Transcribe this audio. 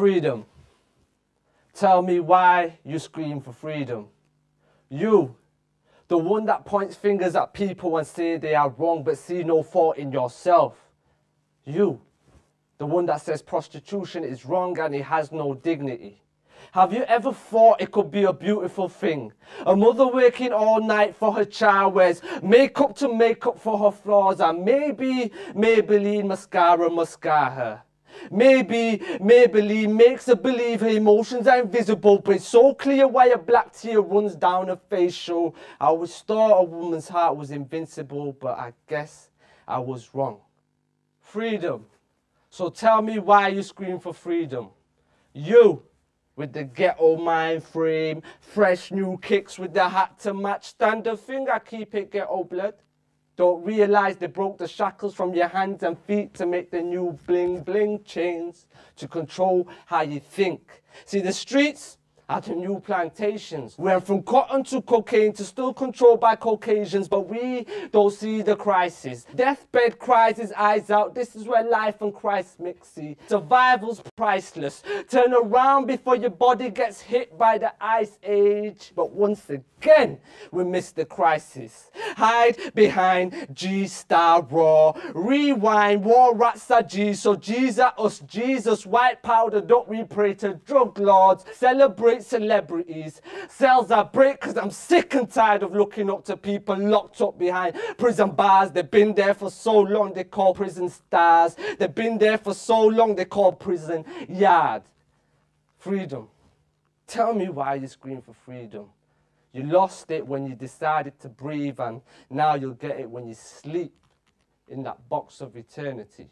Freedom. Tell me why you scream for freedom. You, the one that points fingers at people and say they are wrong but see no fault in yourself. You, the one that says prostitution is wrong and it has no dignity. Have you ever thought it could be a beautiful thing? A mother working all night for her child wears makeup to make up for her flaws and maybe Maybelline mascara mascara. Maybe Maybelline makes her believe her emotions are invisible, but it's so clear why a black tear runs down her face. So I always thought a woman's heart was invincible, but I guess I was wrong. Freedom. So tell me why you scream for freedom. You, with the ghetto mind frame, fresh new kicks with the hat to match, stand a finger, keep it ghetto blood. Don't realize they broke the shackles from your hands and feet to make the new bling bling chains to control how you think. See, the streets are the new plantations. We went from cotton to cocaine to still controlled by Caucasians, but we don't see the crisis. Deathbed cries his eyes out. This is where life and Christ mix. See, survival's priceless. Turn around before your body gets hit by the ice age. But once again, we miss the crisis. Hide behind G Star Raw. Rewind, war rats are G. So Jesus, us, Jesus, white powder, don't we pray to drug lords. Celebrate celebrities. Cells are break because I'm sick and tired of looking up to people locked up behind prison bars. They've been there for so long, they call prison stars. They've been there for so long, they call prison yard. Freedom. Tell me why you scream for freedom. You lost it when you decided to breathe, and now you'll get it when you sleep in that box of eternity.